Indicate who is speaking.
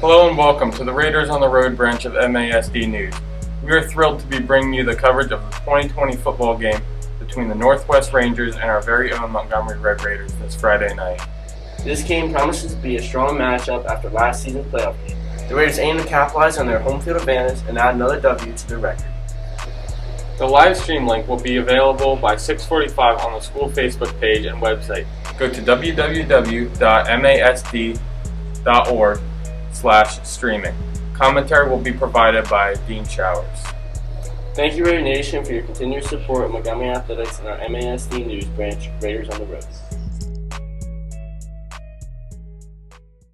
Speaker 1: Hello and welcome to the Raiders on the Road branch of MASD News. We are thrilled to be bringing you the coverage of the 2020 football game between the Northwest Rangers and our very own Montgomery Red Raiders this Friday night.
Speaker 2: This game promises to be a strong matchup after last season's playoff game. The Raiders aim to capitalize on their home field advantage and add another W to their record.
Speaker 1: The live stream link will be available by 6:45 on the school Facebook page and website. Go to www.masd.org/streaming. Commentary will be provided by Dean Showers.
Speaker 2: Thank you, Raider Nation, for your continued support of Montgomery Athletics and our MASD News branch, Raiders on the Roads.